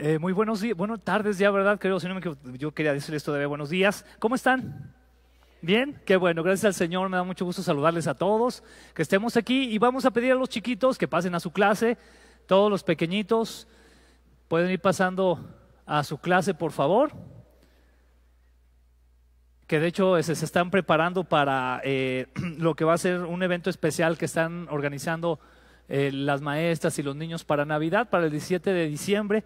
Eh, muy buenos días, buenas tardes ya, ¿verdad? Creo, si yo quería decirles todavía buenos días. ¿Cómo están? Bien, qué bueno, gracias al Señor, me da mucho gusto saludarles a todos, que estemos aquí y vamos a pedir a los chiquitos que pasen a su clase, todos los pequeñitos pueden ir pasando a su clase, por favor, que de hecho se, se están preparando para eh, lo que va a ser un evento especial que están organizando eh, las maestras y los niños para Navidad, para el 17 de diciembre.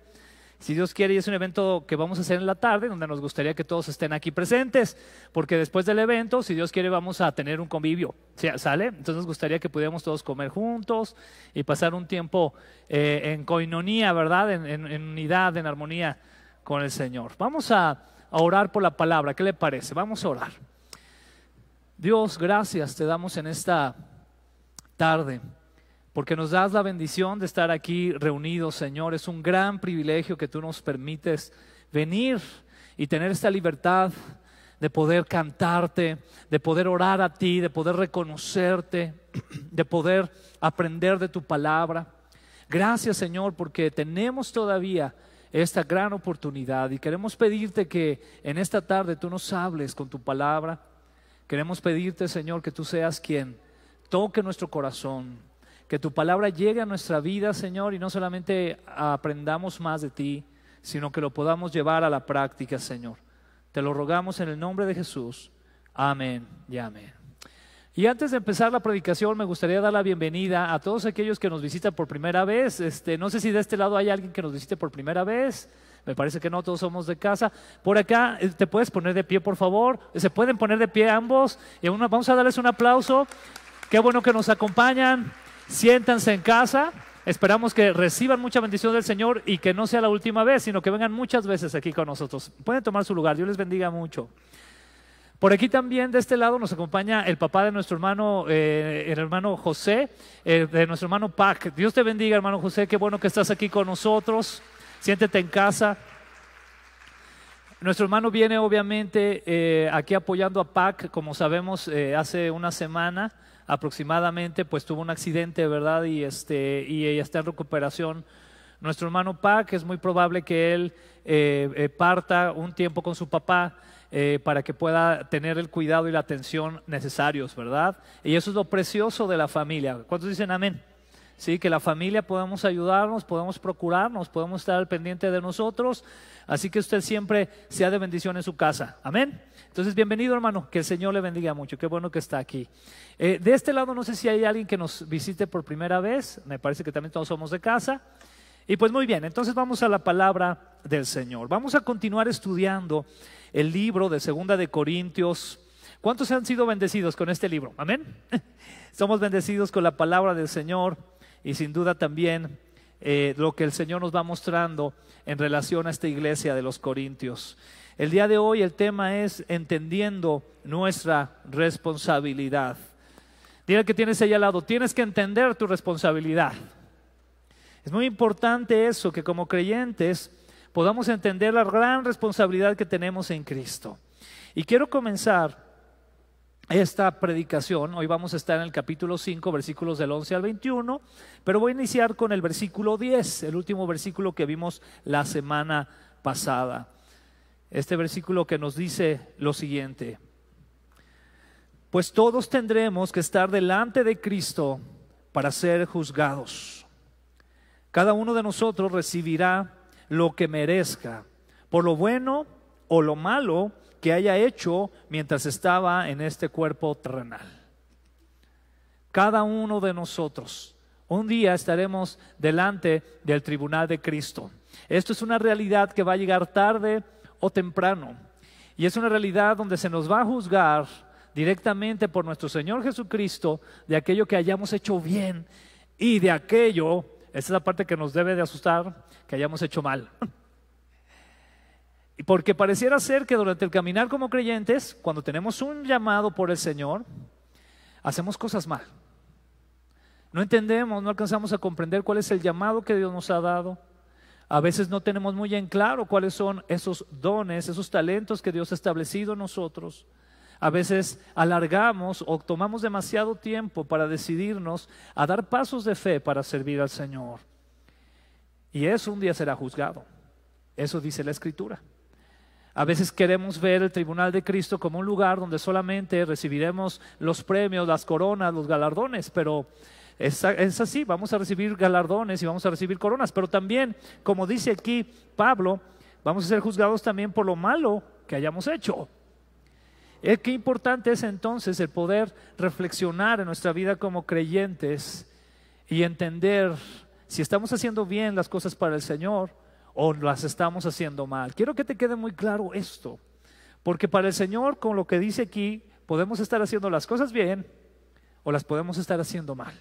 Si Dios quiere, y es un evento que vamos a hacer en la tarde, donde nos gustaría que todos estén aquí presentes, porque después del evento, si Dios quiere, vamos a tener un convivio, ¿sale? Entonces nos gustaría que pudiéramos todos comer juntos y pasar un tiempo eh, en coinonía, ¿verdad? En, unidad, en armonía con el Señor. Vamos a, a orar por la palabra, ¿qué le parece? Vamos a orar. Dios, gracias te damos en esta tarde porque nos das la bendición de estar aquí reunidos, Señor. Es un gran privilegio que tú nos permites venir y tener esta libertad de poder cantarte, de poder orar a ti, de poder reconocerte, de poder aprender de tu palabra. Gracias, Señor, porque tenemos todavía esta gran oportunidad y queremos pedirte que en esta tarde tú nos hables con tu palabra. Queremos pedirte, Señor, que tú seas quien toque nuestro corazón, que tu palabra llegue a nuestra vida, Señor, y no solamente aprendamos más de ti, sino que lo podamos llevar a la práctica, Señor. Te lo rogamos en el nombre de Jesús. Amén y amén. Y antes de empezar la predicación, me gustaría dar la bienvenida a todos aquellos que nos visitan por primera vez. Este, no sé si de este lado hay alguien que nos visite por primera vez. Me parece que no, todos somos de casa. Por acá, eh, ¿te puedes poner de pie, por favor? ¿Se pueden poner de pie ambos? Y vamos a darles un aplauso. Qué bueno que nos acompañan. Siéntanse en casa. Esperamos que reciban mucha bendición del Señor y que no sea la última vez, sino que vengan muchas veces aquí con nosotros. Pueden tomar su lugar. Dios les bendiga mucho. Por aquí también de este lado nos acompaña el papá de nuestro hermano, eh, el hermano José, eh, de nuestro hermano Pac. Dios te bendiga, hermano José. Qué bueno que estás aquí con nosotros. Siéntete en casa. Nuestro hermano viene obviamente eh, aquí apoyando a Pac, como sabemos, hace una semana aproximadamente, pues tuvo un accidente, ¿verdad? Y, este, y ella está en recuperación. Nuestro hermano Pac es muy probable que él eh, eh, parta un tiempo con su papá eh, para que pueda tener el cuidado y la atención necesarios, ¿verdad? Y eso es lo precioso de la familia. ¿Cuántos dicen amén? Sí, que la familia podemos ayudarnos, podemos procurarnos, podemos estar al pendiente de nosotros. Así que usted siempre sea de bendición en su casa. Amén. Entonces, bienvenido hermano, que el Señor le bendiga mucho. Qué bueno que está aquí. Eh, de este lado, no sé si hay alguien que nos visite por primera vez. Me parece que también todos somos de casa. Y pues muy bien, entonces vamos a la palabra del Señor. Vamos a continuar estudiando el libro de Segunda de Corintios. ¿Cuántos han sido bendecidos con este libro? Amén. Somos bendecidos con la palabra del Señor y sin duda también eh, lo que el Señor nos va mostrando en relación a esta iglesia de los Corintios. El día de hoy el tema es entendiendo nuestra responsabilidad. Dile que tienes ahí al lado, tienes que entender tu responsabilidad. Es muy importante eso, que como creyentes podamos entender la gran responsabilidad que tenemos en Cristo. Y quiero comenzar esta predicación. Hoy vamos a estar en el capítulo 5, versículos del 11 al 21, pero voy a iniciar con el versículo 10, el último versículo que vimos la semana pasada. Este versículo que nos dice lo siguiente. Pues todos tendremos que estar delante de Cristo para ser juzgados. Cada uno de nosotros recibirá lo que merezca, por lo bueno o lo malo que haya hecho mientras estaba en este cuerpo terrenal. Cada uno de nosotros. Un día estaremos delante del tribunal de Cristo. Esto es una realidad que va a llegar tarde o temprano. Y es una realidad donde se nos va a juzgar directamente por nuestro Señor Jesucristo de aquello que hayamos hecho bien y de aquello, esa es la parte que nos debe de asustar, que hayamos hecho mal. Porque pareciera ser que durante el caminar como creyentes, cuando tenemos un llamado por el Señor, hacemos cosas mal. No entendemos, no alcanzamos a comprender cuál es el llamado que Dios nos ha dado. A veces no tenemos muy en claro cuáles son esos dones, esos talentos que Dios ha establecido en nosotros. A veces alargamos o tomamos demasiado tiempo para decidirnos a dar pasos de fe para servir al Señor. Y eso un día será juzgado. Eso dice la escritura. A veces queremos ver el tribunal de Cristo como un lugar donde solamente recibiremos los premios, las coronas, los galardones, pero es, así, vamos a recibir galardones y vamos a recibir coronas, pero también, como dice aquí Pablo, vamos a ser juzgados también por lo malo que hayamos hecho. Eh, qué importante es entonces el poder reflexionar en nuestra vida como creyentes y entender si estamos haciendo bien las cosas para el Señor o las estamos haciendo mal. Quiero que te quede muy claro esto, porque para el Señor, con lo que dice aquí, podemos estar haciendo las cosas bien o las podemos estar haciendo mal.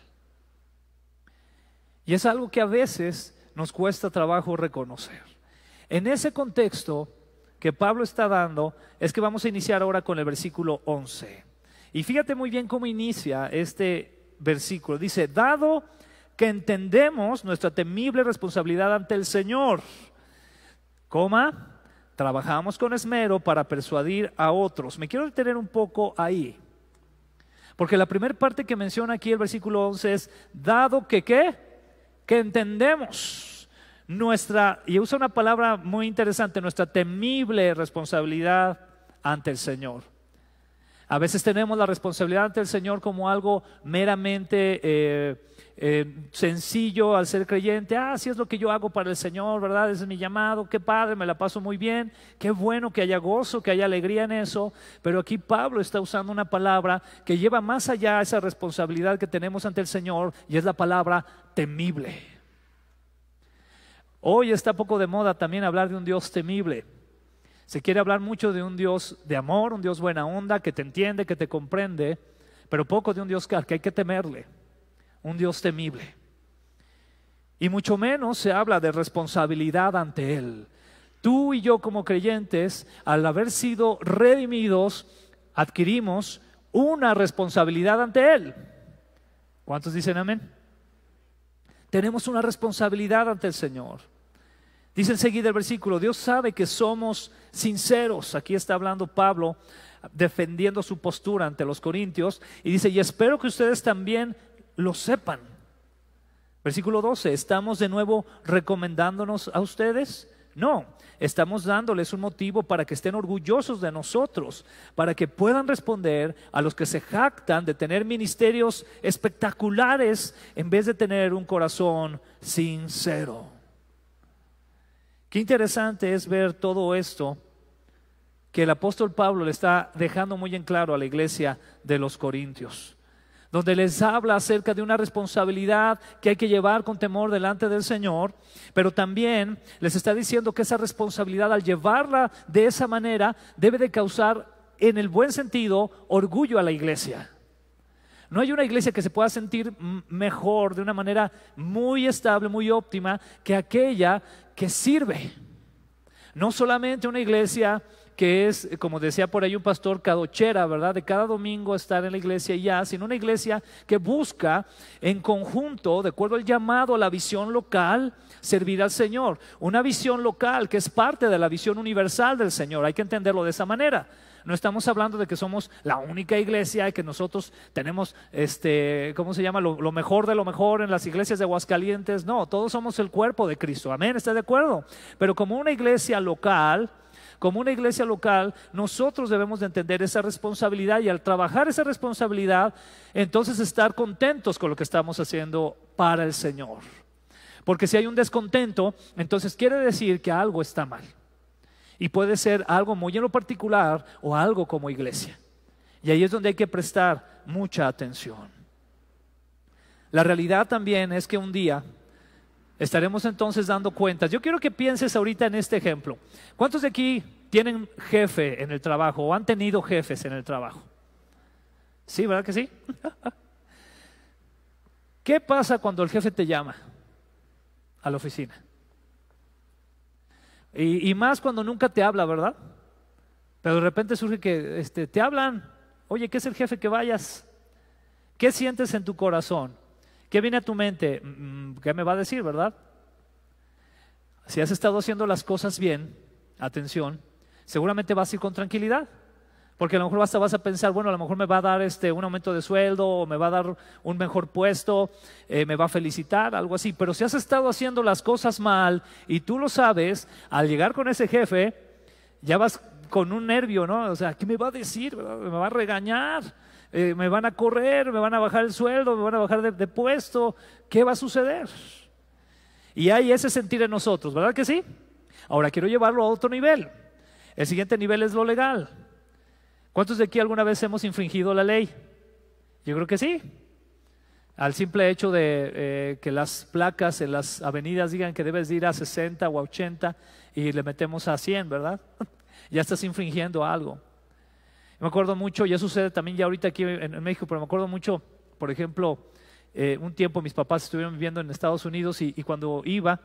Y es algo que a veces nos cuesta trabajo reconocer. En ese contexto que Pablo está dando, es que vamos a iniciar ahora con el versículo 11. Y fíjate muy bien cómo inicia este versículo. Dice, dado que entendemos nuestra temible responsabilidad ante el Señor. Coma, trabajamos con esmero para persuadir a otros. Me quiero detener un poco ahí. Porque la primera parte que menciona aquí el versículo 11 es, dado que qué, que entendemos nuestra, y usa una palabra muy interesante, nuestra temible responsabilidad ante el Señor. A veces tenemos la responsabilidad ante el Señor como algo meramente eh, eh, sencillo al ser creyente, ah, sí es lo que yo hago para el Señor, ¿verdad? Es mi llamado, qué padre, me la paso muy bien, qué bueno que haya gozo, que haya alegría en eso, pero aquí Pablo está usando una palabra que lleva más allá esa responsabilidad que tenemos ante el Señor y es la palabra temible. Hoy está poco de moda también hablar de un Dios temible. Se quiere hablar mucho de un Dios de amor, un Dios buena onda, que te entiende, que te comprende, pero poco de un Dios que hay que temerle un Dios temible. Y mucho menos se habla de responsabilidad ante Él. Tú y yo como creyentes, al haber sido redimidos, adquirimos una responsabilidad ante Él. ¿Cuántos dicen amén? Tenemos una responsabilidad ante el Señor. Dice enseguida el versículo, Dios sabe que somos sinceros. Aquí está hablando Pablo defendiendo su postura ante los corintios y dice, y espero que ustedes también lo sepan. Versículo 12, ¿estamos de nuevo recomendándonos a ustedes? No, estamos dándoles un motivo para que estén orgullosos de nosotros, para que puedan responder a los que se jactan de tener ministerios espectaculares en vez de tener un corazón sincero. Qué interesante es ver todo esto que el apóstol Pablo le está dejando muy en claro a la iglesia de los Corintios donde les habla acerca de una responsabilidad que hay que llevar con temor delante del Señor, pero también les está diciendo que esa responsabilidad al llevarla de esa manera debe de causar en el buen sentido orgullo a la iglesia. No hay una iglesia que se pueda sentir mejor de una manera muy estable, muy óptima, que aquella que sirve. No solamente una iglesia que es, como decía por ahí un pastor, cadochera, ¿verdad? De cada domingo estar en la iglesia y ya, sino una iglesia que busca en conjunto, de acuerdo al llamado, a la visión local, servir al Señor. Una visión local que es parte de la visión universal del Señor. Hay que entenderlo de esa manera. No estamos hablando de que somos la única iglesia y que nosotros tenemos, este, ¿cómo se llama? Lo, mejor de lo mejor en las iglesias de Aguascalientes. No, todos somos el cuerpo de Cristo. Amén, ¿está de acuerdo? Pero como una iglesia local, como una iglesia local, nosotros debemos de entender esa responsabilidad y al trabajar esa responsabilidad, entonces estar contentos con lo que estamos haciendo para el Señor. Porque si hay un descontento, entonces quiere decir que algo está mal. Y puede ser algo muy en lo particular o algo como iglesia. Y ahí es donde hay que prestar mucha atención. La realidad también es que un día estaremos entonces dando cuentas. Yo quiero que pienses ahorita en este ejemplo. ¿Cuántos de aquí tienen jefe en el trabajo o han tenido jefes en el trabajo? Sí, ¿verdad que sí? ¿Qué pasa cuando el jefe te llama a la oficina? Y, más cuando nunca te habla, ¿verdad? Pero de repente surge que este, te hablan, oye, ¿qué es el jefe que vayas? ¿Qué sientes en tu corazón? ¿Qué viene a tu mente? Mm, ¿Qué me va a decir, verdad? Si has estado haciendo las cosas bien, atención, seguramente vas a ir con tranquilidad. Porque a lo mejor vas a pensar, bueno, a lo mejor me va a dar este, un aumento de sueldo, o me va a dar un mejor puesto, eh, me va a felicitar, algo así. Pero si has estado haciendo las cosas mal y tú lo sabes, al llegar con ese jefe, ya vas con un nervio, ¿no? O sea, ¿qué me va a decir? ¿Me va a regañar? Eh, ¿Me van a correr? ¿Me van a bajar el sueldo? ¿Me van a bajar de, de puesto? ¿Qué va a suceder? Y hay ese sentir en nosotros, ¿verdad que sí? Ahora quiero llevarlo a otro nivel. El siguiente nivel es lo legal. ¿Cuántos de aquí alguna vez hemos infringido la ley? Yo creo que sí. Al simple hecho de eh, que las placas en las avenidas digan que debes ir a 60 o a 80 y le metemos a 100, ¿verdad? ya estás infringiendo algo. Me acuerdo mucho, ya sucede también ya ahorita aquí en, México, pero me acuerdo mucho, por ejemplo, eh, un tiempo mis papás estuvieron viviendo en Estados Unidos y cuando iba,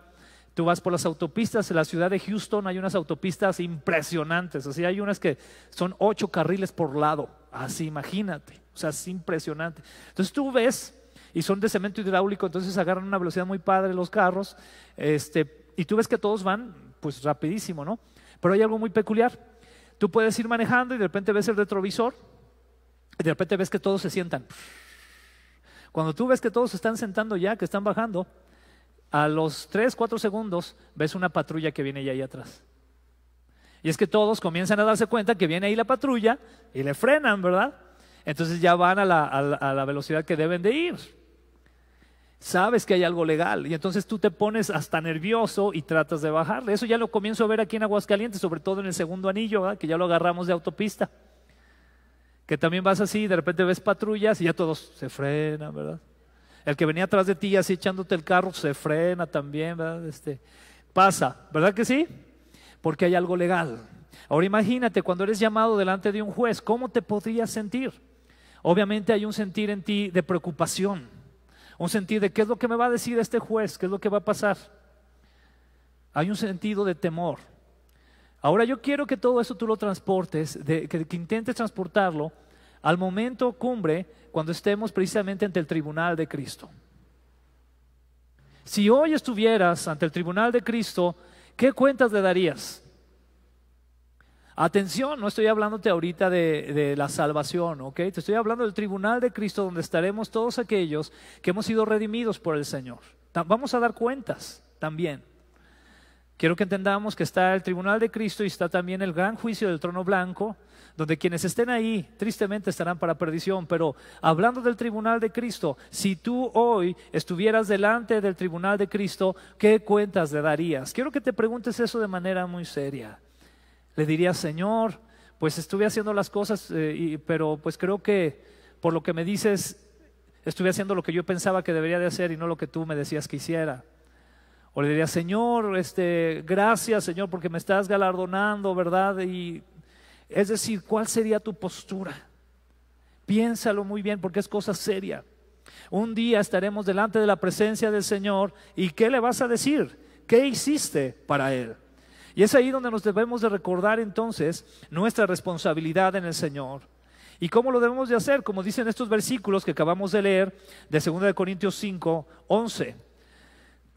Tú vas por las autopistas, en la ciudad de Houston hay unas autopistas impresionantes, así hay unas que son ocho carriles por lado, así imagínate, o sea, es impresionante. Entonces tú ves, y son de cemento hidráulico, entonces agarran una velocidad muy padre los carros, este, y tú ves que todos van pues rapidísimo, ¿no? Pero hay algo muy peculiar. Tú puedes ir manejando y de repente ves el retrovisor y de repente ves que todos se sientan. Cuando tú ves que todos se están sentando ya, que están bajando, a los 3, 4 segundos ves una patrulla que viene ya ahí atrás. Y es que todos comienzan a darse cuenta que viene ahí la patrulla y le frenan, ¿verdad? Entonces ya van a la, velocidad que deben de ir. Sabes que hay algo legal y entonces tú te pones hasta nervioso y tratas de bajarle. Eso ya lo comienzo a ver aquí en Aguascalientes, sobre todo en el segundo anillo, que ya lo agarramos de autopista. Que también vas así de repente ves patrullas y ya todos se frenan, ¿verdad? El que venía atrás de ti así echándote el carro se frena también, ¿verdad? Este, pasa, ¿verdad que sí? Porque hay algo legal. Ahora imagínate cuando eres llamado delante de un juez, ¿cómo te podrías sentir? Obviamente hay un sentir en ti de preocupación, un sentir de qué es lo que me va a decir este juez, qué es lo que va a pasar. Hay un sentido de temor. Ahora yo quiero que todo eso tú lo transportes, que, que intentes transportarlo al momento cumbre cuando estemos precisamente ante el tribunal de Cristo. Si hoy estuvieras ante el tribunal de Cristo, ¿qué cuentas le darías? Atención, no estoy hablándote ahorita de, de, la salvación, ¿ok? Te estoy hablando del tribunal de Cristo donde estaremos todos aquellos que hemos sido redimidos por el Señor. Vamos a dar cuentas también. Quiero que entendamos que está el tribunal de Cristo y está también el gran juicio del trono blanco, donde quienes estén ahí tristemente estarán para perdición, pero hablando del tribunal de Cristo, si tú hoy estuvieras delante del tribunal de Cristo, ¿qué cuentas le darías? Quiero que te preguntes eso de manera muy seria. Le dirías, Señor, pues estuve haciendo las cosas, eh, pero pues creo que por lo que me dices, estuve haciendo lo que yo pensaba que debería de hacer y no lo que tú me decías que hiciera. O le diría, Señor, este, gracias, Señor, porque me estás galardonando, ¿verdad? Y es decir, ¿cuál sería tu postura? Piénsalo muy bien porque es cosa seria. Un día estaremos delante de la presencia del Señor y ¿qué le vas a decir? ¿Qué hiciste para Él? Y es ahí donde nos debemos de recordar entonces nuestra responsabilidad en el Señor. ¿Y cómo lo debemos de hacer? Como dicen estos versículos que acabamos de leer de 2 Corintios 5, 11.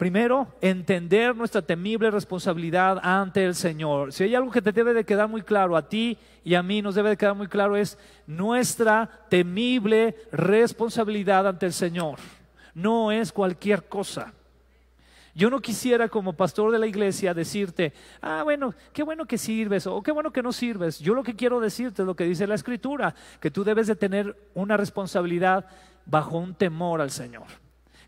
Primero, entender nuestra temible responsabilidad ante el Señor. Si hay algo que te debe de quedar muy claro a ti y a mí, nos debe de quedar muy claro es nuestra temible responsabilidad ante el Señor. No es cualquier cosa. Yo no quisiera como pastor de la iglesia decirte, ah, bueno, qué bueno que sirves o qué bueno que no sirves. Yo lo que quiero decirte es lo que dice la Escritura, que tú debes de tener una responsabilidad bajo un temor al Señor.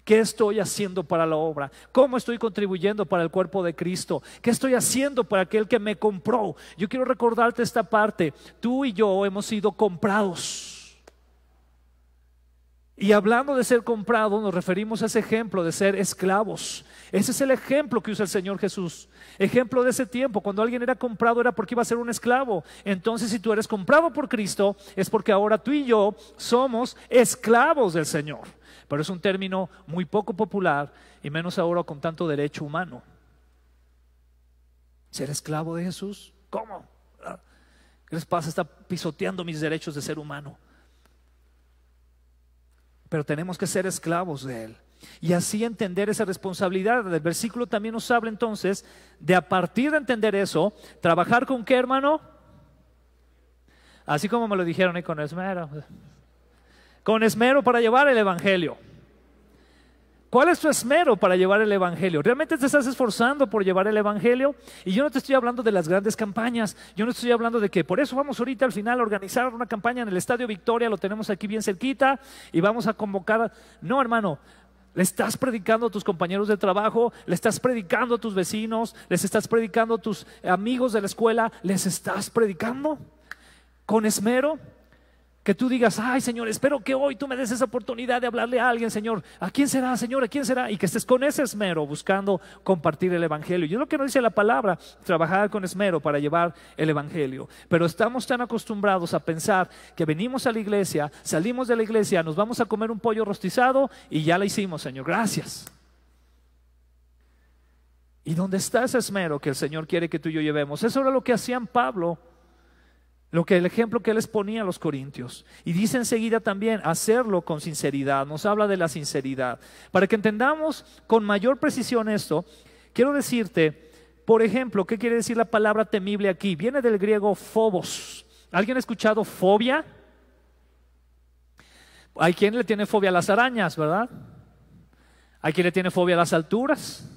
¿Qué estoy haciendo para la obra? ¿Cómo estoy contribuyendo para el cuerpo de Cristo? ¿Qué estoy haciendo para aquel que me compró? Yo quiero recordarte esta parte. Tú y yo hemos sido comprados. Y hablando de ser comprados, nos referimos a ese ejemplo de ser esclavos. Ese es el ejemplo que usa el Señor Jesús. Ejemplo de ese tiempo, cuando alguien era comprado era porque iba a ser un esclavo. Entonces, si tú eres comprado por Cristo, es porque ahora tú y yo somos esclavos del Señor pero es un término muy poco popular y menos ahora con tanto derecho humano. ¿Ser esclavo de Jesús? ¿Cómo? ¿Qué les pasa? Está pisoteando mis derechos de ser humano. Pero tenemos que ser esclavos de Él. Y así entender esa responsabilidad. El versículo también nos habla entonces de a partir de entender eso, trabajar con qué hermano? Así como me lo dijeron y con esmero. Con esmero para llevar el Evangelio. ¿Cuál es tu esmero para llevar el Evangelio? ¿Realmente te estás esforzando por llevar el Evangelio? Y yo no te estoy hablando de las grandes campañas, yo no estoy hablando de que por eso vamos ahorita al final a organizar una campaña en el Estadio Victoria, lo tenemos aquí bien cerquita y vamos a convocar. No, hermano, le estás predicando a tus compañeros de trabajo, le estás predicando a tus vecinos, les estás predicando a tus amigos de la escuela, les estás predicando con esmero. Que tú digas, ay Señor, espero que hoy tú me des esa oportunidad de hablarle a alguien, Señor. ¿A quién será, Señor? ¿A quién será? Y que estés con ese esmero buscando compartir el Evangelio. Y es lo que nos dice la palabra, trabajar con esmero para llevar el Evangelio. Pero estamos tan acostumbrados a pensar que venimos a la iglesia, salimos de la iglesia, nos vamos a comer un pollo rostizado y ya la hicimos, Señor. Gracias. ¿Y dónde está ese esmero que el Señor quiere que tú y yo llevemos? Eso era lo que hacían Pablo lo que el ejemplo que les ponía a los corintios. Y dice enseguida también hacerlo con sinceridad. Nos habla de la sinceridad. Para que entendamos con mayor precisión esto, quiero decirte, por ejemplo, ¿qué quiere decir la palabra temible aquí? Viene del griego phobos. ¿Alguien ha escuchado fobia? Hay quien le tiene fobia a las arañas, ¿verdad? Hay quien le tiene fobia a las alturas.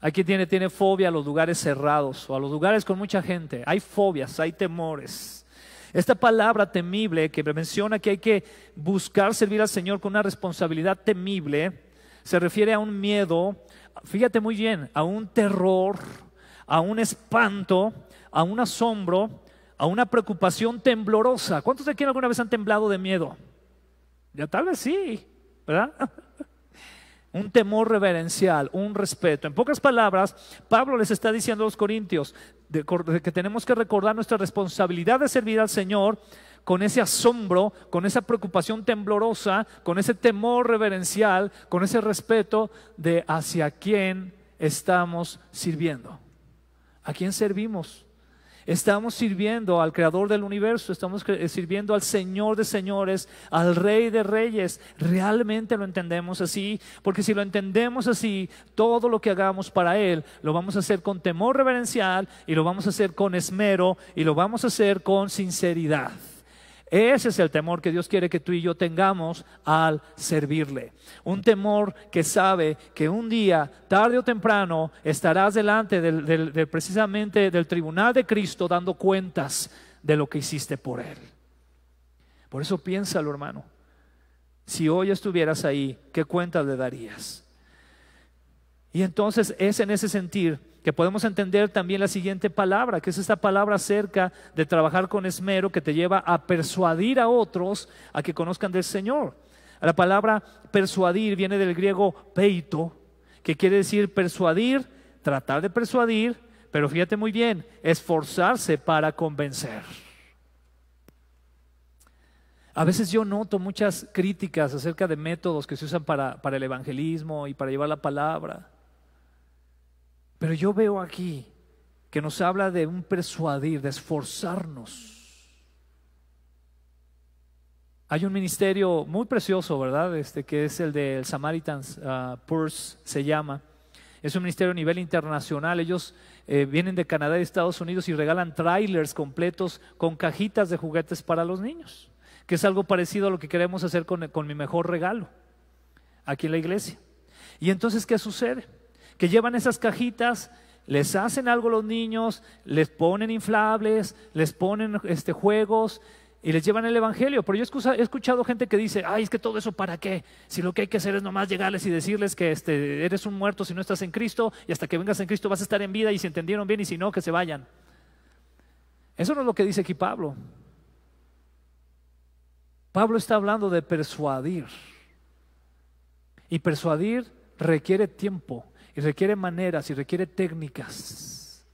Hay quien tiene, tiene fobia a los lugares cerrados o a los lugares con mucha gente. Hay fobias, hay temores. Esta palabra temible que menciona que hay que buscar servir al Señor con una responsabilidad temible, se refiere a un miedo, fíjate muy bien, a un terror, a un espanto, a un asombro, a una preocupación temblorosa. ¿Cuántos de aquí alguna vez han temblado de miedo? Ya tal vez sí, ¿verdad? un temor reverencial, un respeto. En pocas palabras, Pablo les está diciendo a los corintios que tenemos que recordar nuestra responsabilidad de servir al Señor con ese asombro, con esa preocupación temblorosa, con ese temor reverencial, con ese respeto de hacia quién estamos sirviendo. ¿A quién servimos? Estamos sirviendo al creador del universo, estamos sirviendo al Señor de señores, al Rey de reyes. ¿Realmente lo entendemos así? Porque si lo entendemos así, todo lo que hagamos para Él lo vamos a hacer con temor reverencial y lo vamos a hacer con esmero y lo vamos a hacer con sinceridad. Ese es el temor que Dios quiere que tú y yo tengamos al servirle. Un temor que sabe que un día, tarde o temprano, estarás delante del, precisamente del tribunal de Cristo dando cuentas de lo que hiciste por Él. Por eso piénsalo, hermano. Si hoy estuvieras ahí, ¿qué cuentas le darías? Y entonces es en ese sentido que podemos entender también la siguiente palabra, que es esta palabra acerca de trabajar con esmero que te lleva a persuadir a otros a que conozcan del Señor. La palabra persuadir viene del griego peito, que quiere decir persuadir, tratar de persuadir, pero fíjate muy bien, esforzarse para convencer. A veces yo noto muchas críticas acerca de métodos que se usan para, para el evangelismo y para llevar la palabra. Pero yo veo aquí que nos habla de un persuadir, de esforzarnos. Hay un ministerio muy precioso, ¿verdad? Este que es el del Samaritan's uh, Purse, se llama. Es un ministerio a nivel internacional. Ellos eh, vienen de Canadá y Estados Unidos y regalan trailers completos con cajitas de juguetes para los niños, que es algo parecido a lo que queremos hacer con, con mi mejor regalo aquí en la iglesia. Y entonces, ¿qué sucede? Que llevan esas cajitas, les hacen algo a los niños, les ponen inflables, les ponen este, juegos y les llevan el Evangelio. Pero yo he escuchado gente que dice, ay, es que todo eso para qué, si lo que hay que hacer es nomás llegarles y decirles que este, eres un muerto si no estás en Cristo y hasta que vengas en Cristo vas a estar en vida y si entendieron bien y si no, que se vayan. Eso no es lo que dice aquí Pablo. Pablo está hablando de persuadir. Y persuadir requiere tiempo requiere maneras y requiere técnicas.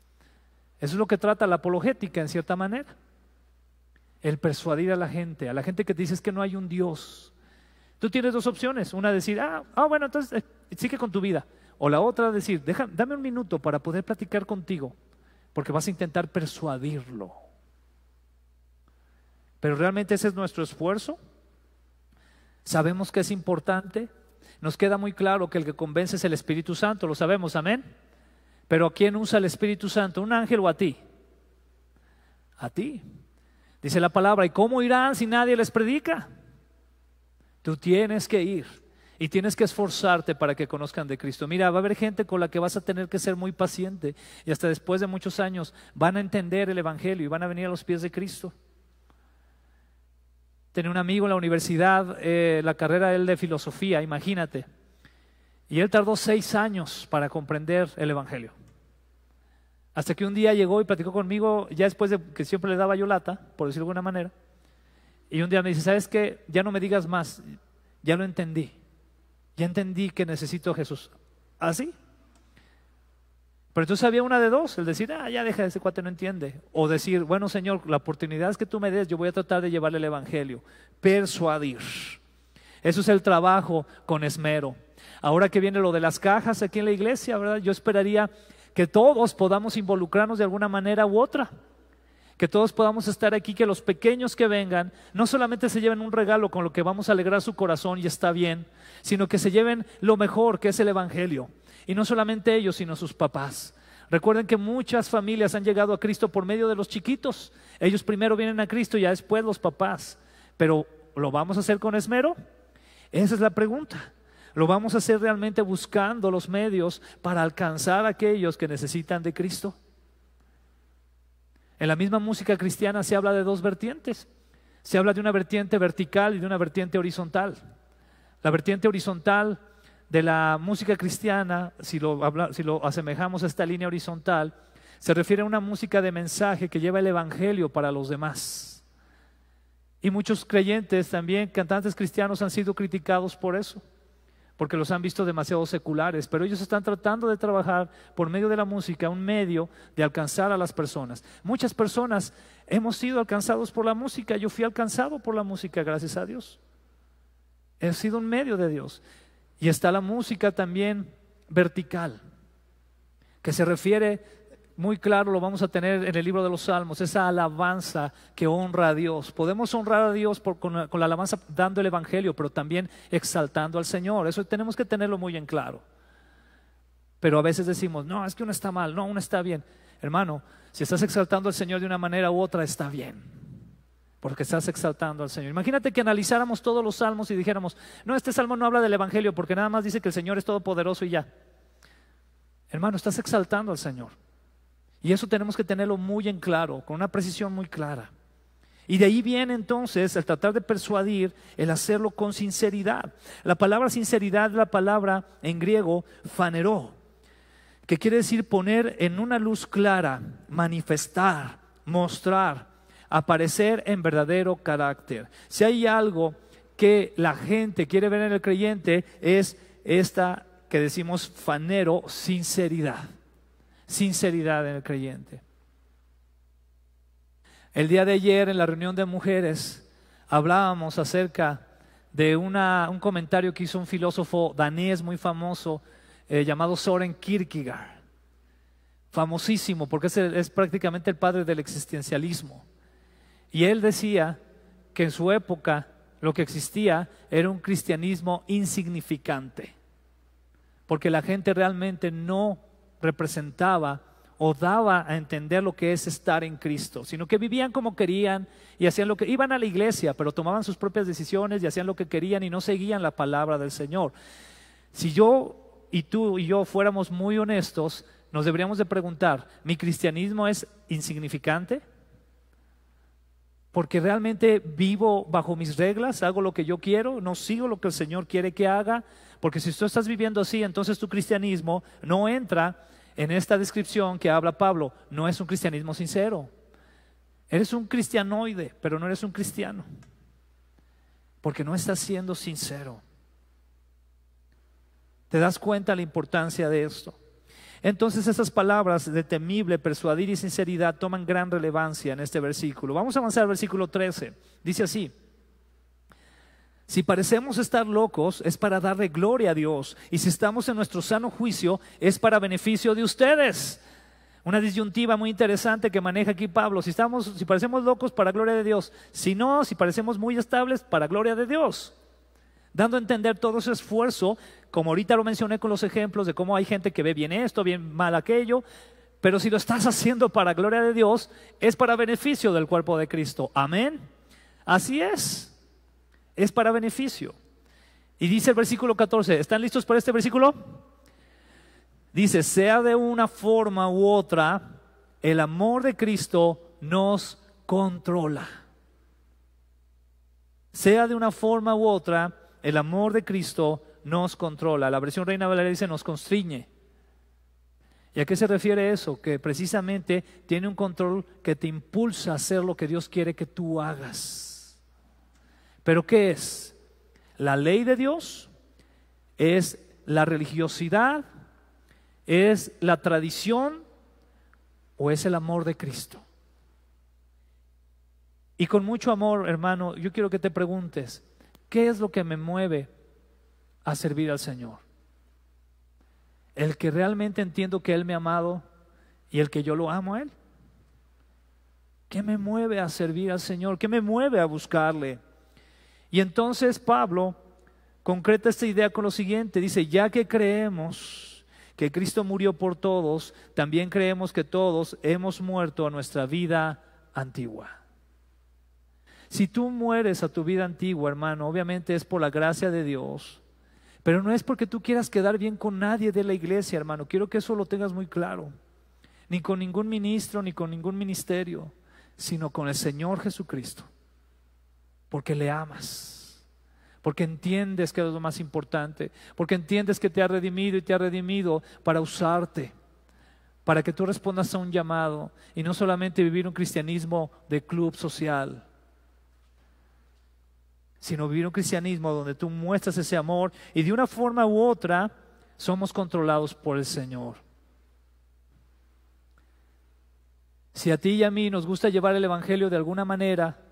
Eso es lo que trata la apologética en cierta manera. El persuadir a la gente, a la gente que te dices que no hay un Dios. Tú tienes dos opciones, una decir, ah, ah bueno, entonces eh, sigue con tu vida. O la otra decir, Deja, dame un minuto para poder platicar contigo, porque vas a intentar persuadirlo. Pero realmente ese es nuestro esfuerzo. Sabemos que es importante, nos queda muy claro que el que convence es el Espíritu Santo, lo sabemos, amén. Pero ¿a quién usa el Espíritu Santo? ¿Un ángel o a ti? A ti. Dice la palabra, ¿y cómo irán si nadie les predica? Tú tienes que ir y tienes que esforzarte para que conozcan de Cristo. Mira, va a haber gente con la que vas a tener que ser muy paciente y hasta después de muchos años van a entender el Evangelio y van a venir a los pies de Cristo. Tenía un amigo en la universidad, eh, la carrera él de filosofía, imagínate. Y él tardó seis años para comprender el Evangelio. Hasta que un día llegó y platicó conmigo, ya después de que siempre le daba yo lata, por decirlo de alguna manera. Y un día me dice, ¿sabes qué? Ya no me digas más, ya lo entendí. Ya entendí que necesito a Jesús. ¿Así? Pero entonces había una de dos, el decir, ah, ya deja, ese cuate no entiende. O decir, bueno, Señor, la oportunidad es que tú me des, yo voy a tratar de llevarle el Evangelio. Persuadir. Eso es el trabajo con esmero. Ahora que viene lo de las cajas aquí en la iglesia, ¿verdad? Yo esperaría que todos podamos involucrarnos de alguna manera u otra. Que todos podamos estar aquí, que los pequeños que vengan no solamente se lleven un regalo con lo que vamos a alegrar su corazón y está bien, sino que se lleven lo mejor que es el Evangelio. Y no solamente ellos, sino sus papás. Recuerden que muchas familias han llegado a Cristo por medio de los chiquitos. Ellos primero vienen a Cristo y ya después los papás. Pero ¿lo vamos a hacer con esmero? Esa es la pregunta. ¿Lo vamos a hacer realmente buscando los medios para alcanzar a aquellos que necesitan de Cristo? En la misma música cristiana se habla de dos vertientes. Se habla de una vertiente vertical y de una vertiente horizontal. La vertiente horizontal de la música cristiana, si lo, si lo asemejamos a esta línea horizontal, se refiere a una música de mensaje que lleva el Evangelio para los demás. Y muchos creyentes, también cantantes cristianos, han sido criticados por eso porque los han visto demasiado seculares, pero ellos están tratando de trabajar por medio de la música, un medio de alcanzar a las personas. Muchas personas hemos sido alcanzados por la música, yo fui alcanzado por la música, gracias a Dios. He sido un medio de Dios. Y está la música también vertical, que se refiere muy claro lo vamos a tener en el libro de los Salmos, esa alabanza que honra a Dios. Podemos honrar a Dios con, la alabanza dando el Evangelio, pero también exaltando al Señor. Eso tenemos que tenerlo muy en claro. Pero a veces decimos, no, es que uno está mal, no, uno está bien. Hermano, si estás exaltando al Señor de una manera u otra, está bien. Porque estás exaltando al Señor. Imagínate que analizáramos todos los salmos y dijéramos, no, este salmo no habla del Evangelio porque nada más dice que el Señor es todopoderoso y ya. Hermano, estás exaltando al Señor. Y eso tenemos que tenerlo muy en claro, con una precisión muy clara. Y de ahí viene entonces el tratar de persuadir, el hacerlo con sinceridad. La palabra sinceridad es la palabra en griego faneró, que quiere decir poner en una luz clara, manifestar, mostrar, aparecer en verdadero carácter. Si hay algo que la gente quiere ver en el creyente es esta que decimos fanero, sinceridad sinceridad en el creyente. El día de ayer en la reunión de mujeres hablábamos acerca de un comentario que hizo un filósofo danés muy famoso eh, llamado Soren Kierkegaard. Famosísimo porque es, es prácticamente el padre del existencialismo. Y él decía que en su época lo que existía era un cristianismo insignificante, porque la gente realmente no representaba o daba a entender lo que es estar en Cristo, sino que vivían como querían y hacían lo que iban a la iglesia, pero tomaban sus propias decisiones y hacían lo que querían y no seguían la palabra del Señor. Si yo y tú y yo fuéramos muy honestos, nos deberíamos de preguntar, ¿mi cristianismo es insignificante? Porque realmente vivo bajo mis reglas, hago lo que yo quiero, no sigo lo que el Señor quiere que haga, porque si tú estás viviendo así, entonces tu cristianismo no entra en esta descripción que habla Pablo. No es un cristianismo sincero. Eres un cristianoide, pero no eres un cristiano. Porque no estás siendo sincero. ¿Te das cuenta la importancia de esto? Entonces esas palabras de temible, persuadir y sinceridad toman gran relevancia en este versículo. Vamos a avanzar al versículo 13. Dice así. Si parecemos estar locos es para darle gloria a Dios y si estamos en nuestro sano juicio es para beneficio de ustedes. Una disyuntiva muy interesante que maneja aquí Pablo. Si, estamos, si parecemos locos para gloria de Dios, si no, si parecemos muy estables para gloria de Dios. Dando a entender todo ese esfuerzo, como ahorita lo mencioné con los ejemplos de cómo hay gente que ve bien esto, bien mal aquello, Pero si lo estás haciendo para gloria de Dios, es para beneficio del cuerpo de Cristo. Amén. Así es. Es para beneficio. Y dice el versículo 14, ¿están listos para este versículo? Dice, sea de una forma u otra, el amor de Cristo nos controla. Sea de una forma u otra, el amor de Cristo nos controla. La versión Reina Valeria dice nos constriñe. ¿Y a qué se refiere eso? Que precisamente tiene un control que te impulsa a hacer lo que Dios quiere que tú hagas. ¿Pero qué es? La ley de Dios es la religiosidad, es la tradición o es el amor de Cristo. Y con mucho amor, hermano, yo quiero que te preguntes, ¿qué es lo que me mueve a servir al Señor? El que realmente entiendo que Él me ha amado y el que yo lo amo a Él. ¿Qué me mueve a servir al Señor? ¿Qué me mueve a buscarle? Y entonces Pablo concreta esta idea con lo siguiente. Dice, ya que creemos que Cristo murió por todos, también creemos que todos hemos muerto a nuestra vida antigua. Si tú mueres a tu vida antigua, hermano, obviamente es por la gracia de Dios, pero no es porque tú quieras quedar bien con nadie de la iglesia, hermano. Quiero que eso lo tengas muy claro. Ni con ningún ministro, ni con ningún ministerio, sino con el Señor Jesucristo porque le amas, porque entiendes que es lo más importante, porque entiendes que te ha redimido y te ha redimido para usarte, para que tú respondas a un llamado y no solamente vivir un cristianismo de club social, sino vivir un cristianismo donde tú muestras ese amor y de una forma u otra somos controlados por el Señor. Si a ti y a mí nos gusta llevar el Evangelio de alguna manera,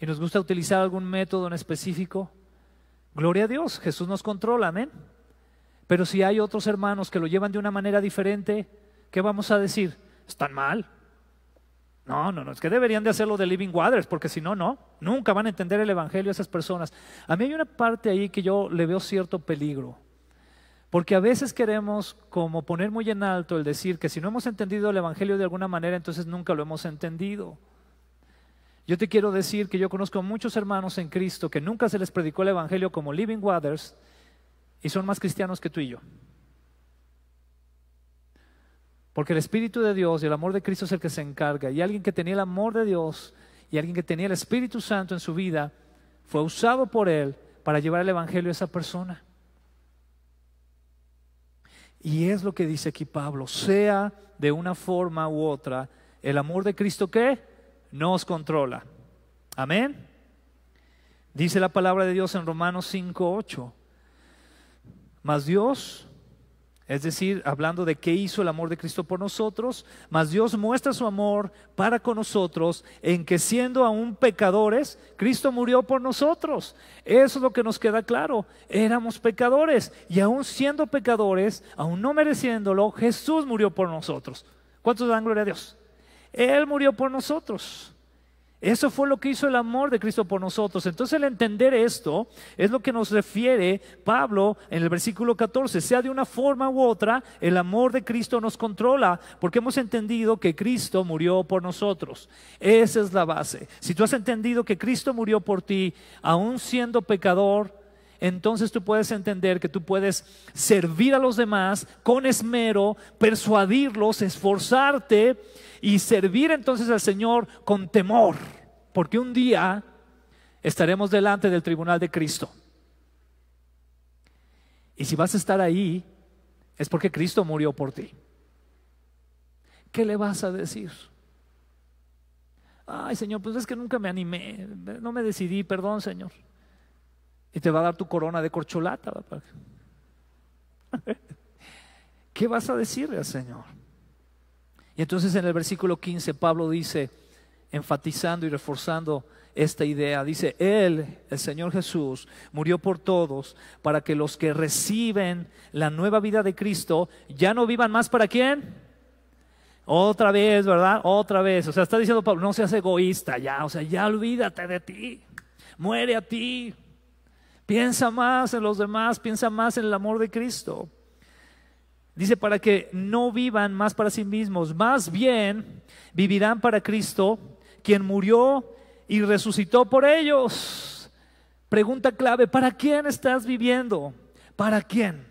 y nos gusta utilizar algún método en específico, gloria a Dios, Jesús nos controla, amén. Pero si hay otros hermanos que lo llevan de una manera diferente, ¿qué vamos a decir? Están mal. No, no, no, es que deberían de hacerlo de Living Waters, porque si no, no, nunca van a entender el Evangelio esas personas. A mí hay una parte ahí que yo le veo cierto peligro, porque a veces queremos como poner muy en alto el decir que si no hemos entendido el Evangelio de alguna manera, entonces nunca lo hemos entendido. Yo te quiero decir que yo conozco muchos hermanos en Cristo que nunca se les predicó el Evangelio como Living Waters y son más cristianos que tú y yo. Porque el Espíritu de Dios y el amor de Cristo es el que se encarga. Y alguien que tenía el amor de Dios y alguien que tenía el Espíritu Santo en su vida fue usado por Él para llevar el Evangelio a esa persona. Y es lo que dice aquí Pablo, sea de una forma u otra, el amor de Cristo que nos controla. Amén. Dice la palabra de Dios en Romanos 5:8. Mas Dios, es decir, hablando de qué hizo el amor de Cristo por nosotros, mas Dios muestra su amor para con nosotros en que siendo aún pecadores, Cristo murió por nosotros. Eso es lo que nos queda claro. Éramos pecadores y aún siendo pecadores, aún no mereciéndolo, Jesús murió por nosotros. ¿Cuántos dan gloria a Dios? Él murió por nosotros. Eso fue lo que hizo el amor de Cristo por nosotros. Entonces el entender esto es lo que nos refiere Pablo en el versículo 14. Sea de una forma u otra, el amor de Cristo nos controla porque hemos entendido que Cristo murió por nosotros. Esa es la base. Si tú has entendido que Cristo murió por ti, aún siendo pecador, entonces tú puedes entender que tú puedes servir a los demás con esmero, persuadirlos, esforzarte y servir entonces al Señor con temor, porque un día estaremos delante del tribunal de Cristo. Y si vas a estar ahí, es porque Cristo murió por ti. ¿Qué le vas a decir? Ay, Señor, pues es que nunca me animé, no me decidí, perdón, Señor. Y te va a dar tu corona de corcholata. ¿Qué vas a decirle al Señor? Y entonces en el versículo 15 Pablo dice, enfatizando y reforzando esta idea, dice, Él, el Señor Jesús, murió por todos para que los que reciben la nueva vida de Cristo ya no vivan más para quién. Otra vez, ¿verdad? Otra vez. O sea, está diciendo Pablo, no seas egoísta ya, o sea, ya olvídate de ti, muere a ti. Piensa más en los demás, piensa más en el amor de Cristo. Dice, para que no vivan más para sí mismos, más bien vivirán para Cristo, quien murió y resucitó por ellos. Pregunta clave, ¿para quién estás viviendo? ¿Para quién?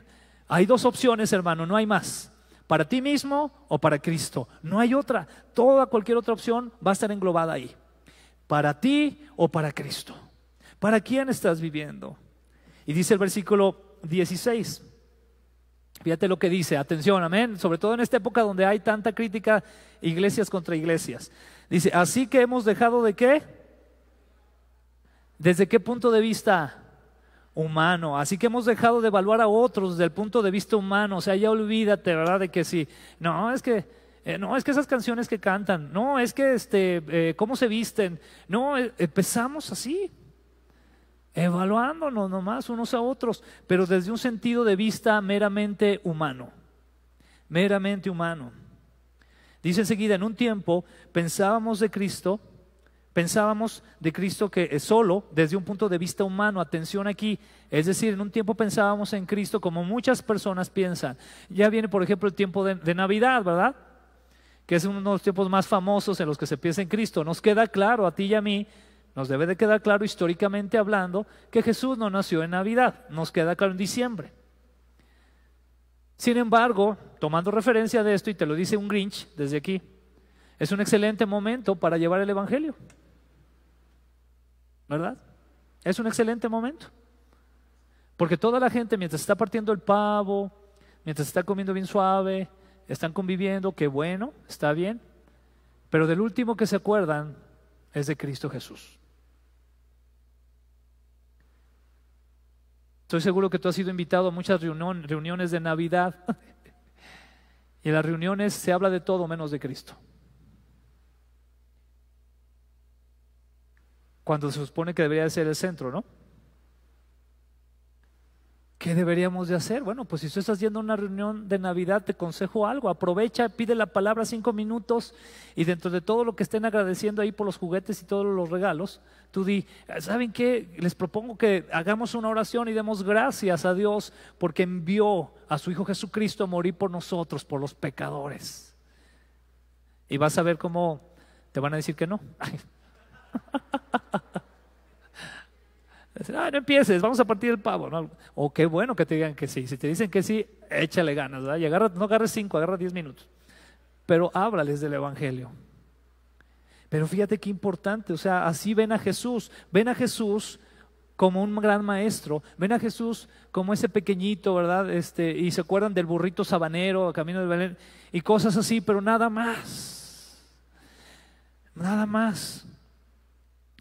Hay dos opciones, hermano, no hay más. Para ti mismo o para Cristo. No hay otra. Toda cualquier otra opción va a estar englobada ahí. Para ti o para Cristo. ¿Para quién estás viviendo? Y dice el versículo 16. Fíjate lo que dice, atención, amén, sobre todo en esta época donde hay tanta crítica iglesias contra iglesias. Dice, así que hemos dejado de qué? ¿Desde qué punto de vista? Humano. Así que hemos dejado de evaluar a otros desde el punto de vista humano. O sea, ya olvídate, ¿verdad? De que sí. No, es que, eh, no, es que esas canciones que cantan. No, es que, este, eh, cómo se visten. No, eh, empezamos así evaluándonos nomás unos a otros, pero desde un sentido de vista meramente humano, meramente humano. Dice enseguida, en un tiempo pensábamos de Cristo, pensábamos de Cristo que es solo desde un punto de vista humano, atención aquí, es decir, en un tiempo pensábamos en Cristo como muchas personas piensan. Ya viene, por ejemplo, el tiempo de, de Navidad, ¿verdad? Que es uno de los tiempos más famosos en los que se piensa en Cristo. Nos queda claro a ti y a mí nos debe de quedar claro históricamente hablando que Jesús no nació en Navidad, nos queda claro en diciembre. Sin embargo, tomando referencia de esto, y te lo dice un Grinch desde aquí, es un excelente momento para llevar el Evangelio. ¿Verdad? Es un excelente momento. Porque toda la gente, mientras está partiendo el pavo, mientras está comiendo bien suave, están conviviendo, qué bueno, está bien. Pero del último que se acuerdan es de Cristo Jesús. Estoy seguro que tú has sido invitado a muchas reuniones de Navidad y en las reuniones se habla de todo menos de Cristo. Cuando se supone que debería ser el centro, ¿no? ¿Qué deberíamos de hacer? Bueno, pues si tú estás yendo a una reunión de Navidad, te consejo algo. Aprovecha, pide la palabra cinco minutos y dentro de todo lo que estén agradeciendo ahí por los juguetes y todos los regalos, tú di, ¿saben qué? Les propongo que hagamos una oración y demos gracias a Dios porque envió a su Hijo Jesucristo a morir por nosotros, por los pecadores. Y vas a ver cómo te van a decir que no. Ah, no empieces, vamos a partir el pavo. ¿no? O qué bueno que te digan que sí. Si te dicen que sí, échale ganas, ¿verdad? Y agarra, no agarres cinco, agarra diez minutos. Pero háblales del Evangelio. Pero fíjate qué importante, o sea, así ven a Jesús. Ven a Jesús como un gran maestro. Ven a Jesús como ese pequeñito, ¿verdad? Este, y se acuerdan del burrito sabanero, camino de Belén, y cosas así, pero nada más. Nada más.